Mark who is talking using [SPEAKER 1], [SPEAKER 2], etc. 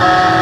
[SPEAKER 1] Uh...